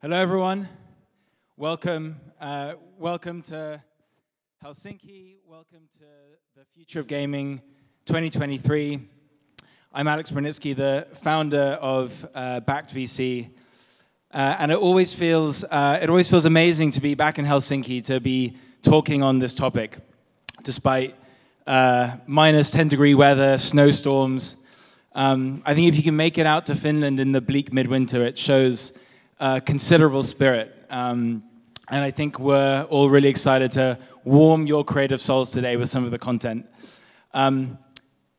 Hello, everyone. Welcome. Uh, welcome to Helsinki. Welcome to the Future of Gaming 2023. I'm Alex Brunicki, the founder of uh, Backed VC. Uh, and it always feels uh, it always feels amazing to be back in Helsinki to be talking on this topic, despite uh, minus 10 degree weather, snowstorms. Um, I think if you can make it out to Finland in the bleak midwinter, it shows uh, considerable spirit. Um, and I think we're all really excited to warm your creative souls today with some of the content. Um,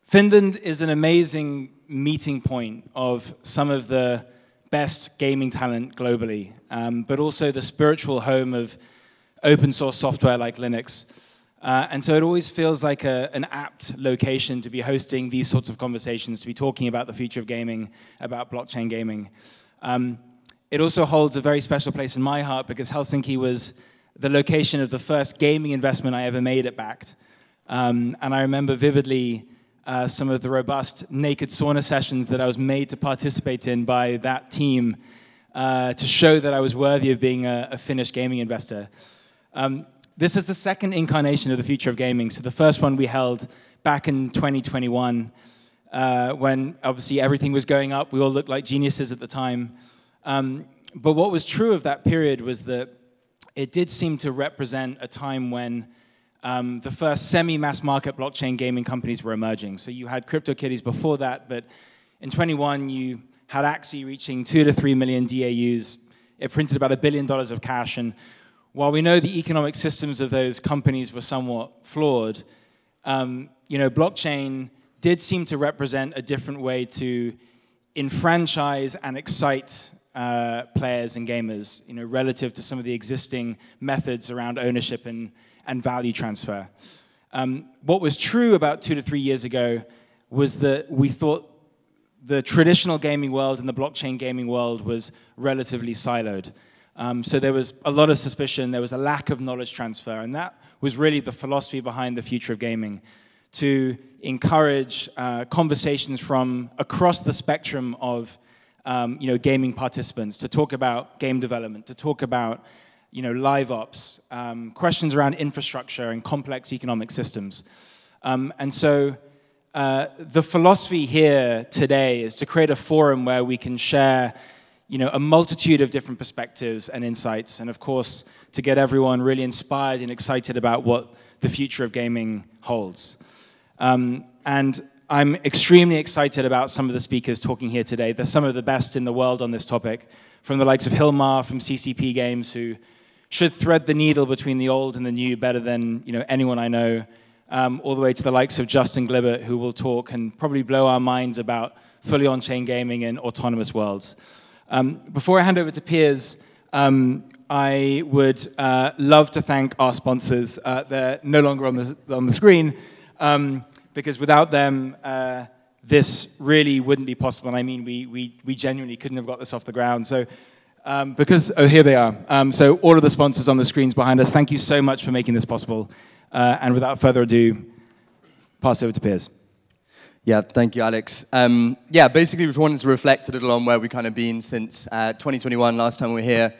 Finland is an amazing meeting point of some of the best gaming talent globally, um, but also the spiritual home of open source software like Linux. Uh, and so it always feels like a, an apt location to be hosting these sorts of conversations, to be talking about the future of gaming, about blockchain gaming. Um, it also holds a very special place in my heart because Helsinki was the location of the first gaming investment I ever made at Backed. Um, and I remember vividly uh, some of the robust naked sauna sessions that I was made to participate in by that team uh, to show that I was worthy of being a, a Finnish gaming investor. Um, this is the second incarnation of the future of gaming. So the first one we held back in 2021 uh, when obviously everything was going up. We all looked like geniuses at the time. Um, but what was true of that period was that it did seem to represent a time when um, the first semi-mass market blockchain gaming companies were emerging. So you had CryptoKitties before that, but in 21 you had Axie reaching two to three million DAUs. It printed about a billion dollars of cash, and while we know the economic systems of those companies were somewhat flawed, um, you know, blockchain did seem to represent a different way to enfranchise and excite uh, players and gamers, you know, relative to some of the existing methods around ownership and, and value transfer. Um, what was true about two to three years ago was that we thought the traditional gaming world and the blockchain gaming world was relatively siloed. Um, so there was a lot of suspicion, there was a lack of knowledge transfer, and that was really the philosophy behind the future of gaming to encourage uh, conversations from across the spectrum of um, you know, gaming participants, to talk about game development, to talk about you know, live ops, um, questions around infrastructure and complex economic systems. Um, and so uh, the philosophy here today is to create a forum where we can share you know, a multitude of different perspectives and insights, and of course, to get everyone really inspired and excited about what the future of gaming holds. Um, and I'm extremely excited about some of the speakers talking here today. They're some of the best in the world on this topic, from the likes of Hilmar from CCP Games, who should thread the needle between the old and the new better than you know, anyone I know, um, all the way to the likes of Justin Glibert, who will talk and probably blow our minds about fully on-chain gaming and autonomous worlds. Um, before I hand over to Piers, um, I would uh, love to thank our sponsors. Uh, they're no longer on the, on the screen. Um, because without them, uh, this really wouldn't be possible. And I mean, we, we, we genuinely couldn't have got this off the ground. So, um, because, oh, here they are. Um, so, all of the sponsors on the screens behind us, thank you so much for making this possible. Uh, and without further ado, pass over to Piers. Yeah, thank you, Alex. Um, yeah, basically, we just wanted to reflect a little on where we've kind of been since uh, 2021, last time we were here.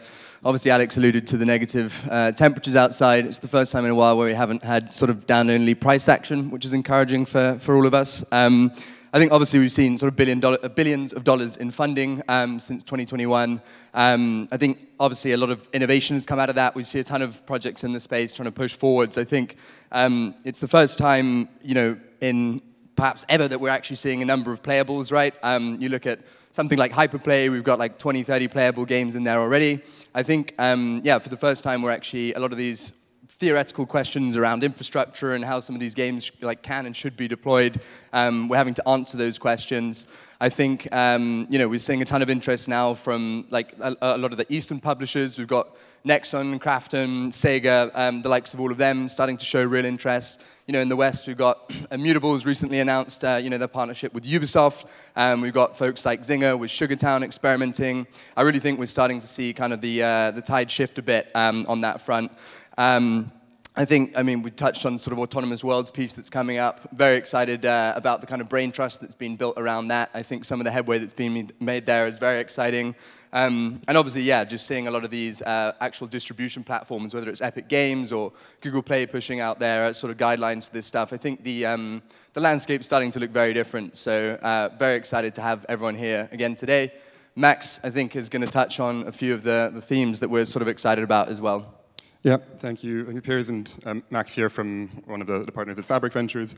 Obviously, Alex alluded to the negative uh, temperatures outside. It's the first time in a while where we haven't had sort of down-only price action, which is encouraging for, for all of us. Um, I think obviously we've seen sort of billion dollar, uh, billions of dollars in funding um, since 2021. Um, I think obviously a lot of innovation has come out of that. We see a ton of projects in the space trying to push forwards. I think um, it's the first time, you know, in perhaps ever that we're actually seeing a number of playables, right? Um, you look at something like Hyperplay, we've got like 20, 30 playable games in there already. I think, um, yeah, for the first time, we're actually, a lot of these theoretical questions around infrastructure and how some of these games like can and should be deployed. Um, we're having to answer those questions. I think um, you know we're seeing a ton of interest now from like a, a, lot of the Eastern publishers. We've got Nexon, Krafton, Sega, um, the likes of all of them starting to show real interest. You know, in the West, we've got Immutables recently announced, uh, you know, their partnership with Ubisoft. Um, we've got folks like Zynga with Sugartown experimenting. I really think we're starting to see kind of the, uh, the tide shift a bit um, on that front. Um, I think, I mean, we touched on sort of autonomous worlds piece that's coming up. Very excited uh, about the kind of brain trust that's been built around that. I think some of the headway that's been made there is very exciting. Um, and obviously, yeah, just seeing a lot of these uh, actual distribution platforms, whether it's Epic Games or Google Play pushing out their sort of guidelines for this stuff. I think the, um, the landscape's starting to look very different. So uh, very excited to have everyone here again today. Max, I think, is going to touch on a few of the, the themes that we're sort of excited about as well. Yeah, thank you. Thank you, Piers, and um, Max here from one of the, the partners at Fabric Ventures.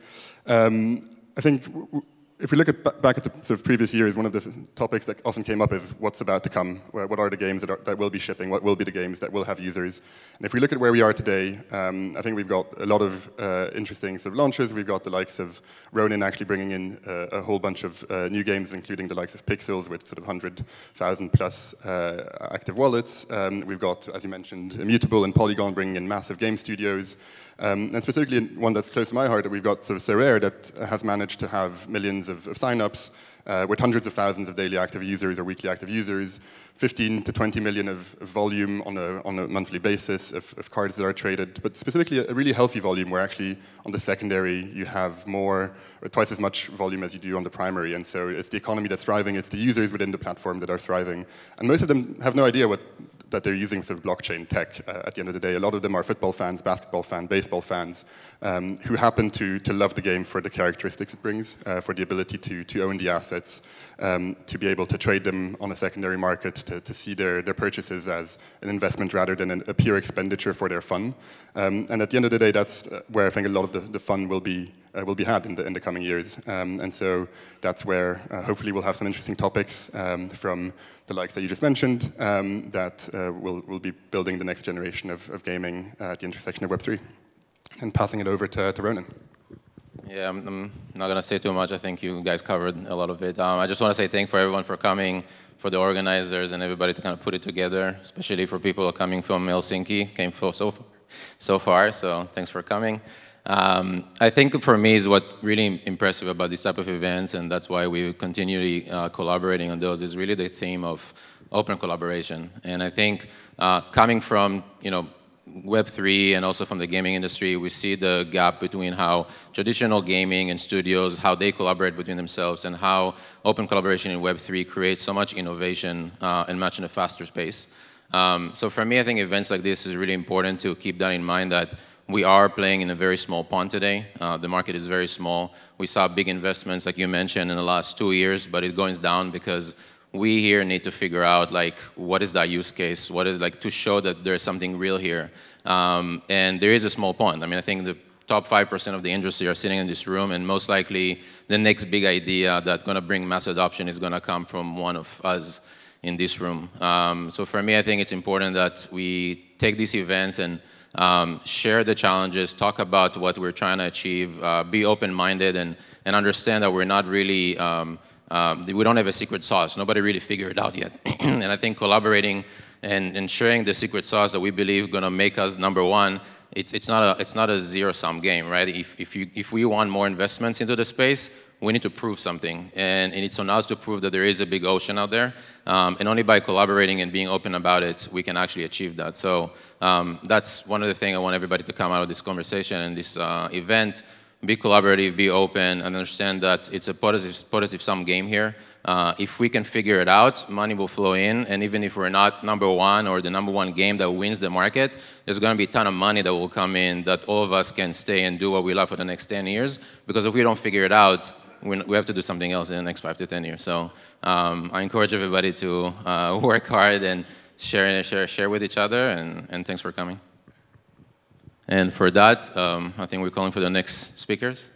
Um, I think if we look at, back at the sort of previous years, one of the topics that often came up is what's about to come. What are the games that, are, that will be shipping? What will be the games that will have users? And if we look at where we are today, um, I think we've got a lot of uh, interesting sort of launches. We've got the likes of Ronin actually bringing in uh, a whole bunch of uh, new games, including the likes of Pixels with sort of 100,000 plus uh, active wallets. Um, we've got, as you mentioned, Immutable and Polygon bringing in massive game studios. Um, and specifically one that's close to my heart, that we've got sort of Sorare that has managed to have millions of, of signups uh, with hundreds of thousands of daily active users or weekly active users, 15 to 20 million of, of volume on a, on a monthly basis of, of, cards that are traded, but specifically a, really healthy volume where actually on the secondary you have more, or twice as much volume as you do on the primary. And so it's the economy that's thriving, it's the users within the platform that are thriving. And most of them have no idea what that they're using sort of blockchain tech uh, at the end of the day. A lot of them are football fans, basketball fans, baseball fans, um, who happen to, to love the game for the characteristics it brings, uh, for the ability to, to own the assets, um, to be able to trade them on a secondary market, to, to see their, their purchases as an investment rather than an, a pure expenditure for their fun. Um, and at the end of the day, that's uh, where I think a lot of the, the fun will be uh, will be had in the, in the coming years. Um, and so that's where uh, hopefully we'll have some interesting topics um, from the likes that you just mentioned um, that uh, will, will be building the next generation of, of gaming at the intersection of Web3. And passing it over to, to Ronan. Yeah, I'm, I'm not going to say too much. I think you guys covered a lot of it. Um, I just want to say thank for everyone for coming, for the organizers and everybody to kind of put it together, especially for people coming from Helsinki, came so, so far, so thanks for coming. Um, I think for me is what really impressive about this type of events, and that's why we continually uh, collaborating on those, is really the theme of open collaboration. And I think uh, coming from, you know, Web3 and also from the gaming industry, we see the gap between how traditional gaming and studios, how they collaborate between themselves and how open collaboration in Web3 creates so much innovation uh, and much in a faster space. Um, so for me, I think events like this is really important to keep that in mind that we are playing in a very small pond today. Uh, the market is very small. We saw big investments, like you mentioned, in the last two years, but it goes down because we here need to figure out like what is that use case? What is like to show that there's something real here? Um, and there is a small pond. I mean, I think the top 5% of the industry are sitting in this room, and most likely the next big idea that's going to bring mass adoption is going to come from one of us in this room. Um, so for me, I think it's important that we take these events and um, share the challenges, talk about what we're trying to achieve, uh, be open-minded, and, and understand that we're not really, um, um, we don't have a secret sauce. Nobody really figured it out yet. and I think collaborating and, and sharing the secret sauce that we believe going to make us number one, it's, it's not a, it's not a zero-sum game, right? If, if, you, if we want more investments into the space, we need to prove something. And, and it's on us to prove that there is a big ocean out there. Um, and only by collaborating and being open about it, we can actually achieve that. So um, that's one of the things I want everybody to come out of this conversation and this uh, event. Be collaborative, be open, and understand that it's a positive, positive sum game here. Uh, if we can figure it out, money will flow in, and even if we're not number one or the number one game that wins the market, there's going to be a ton of money that will come in that all of us can stay and do what we love for the next 10 years. Because if we don't figure it out, we have to do something else in the next five to 10 years. So um, I encourage everybody to uh, work hard and share, share, share with each other, and, and thanks for coming. And for that, um, I think we're calling for the next speakers.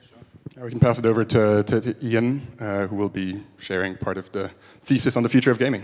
We can pass it over to, to, to Ian, uh, who will be sharing part of the thesis on the future of gaming.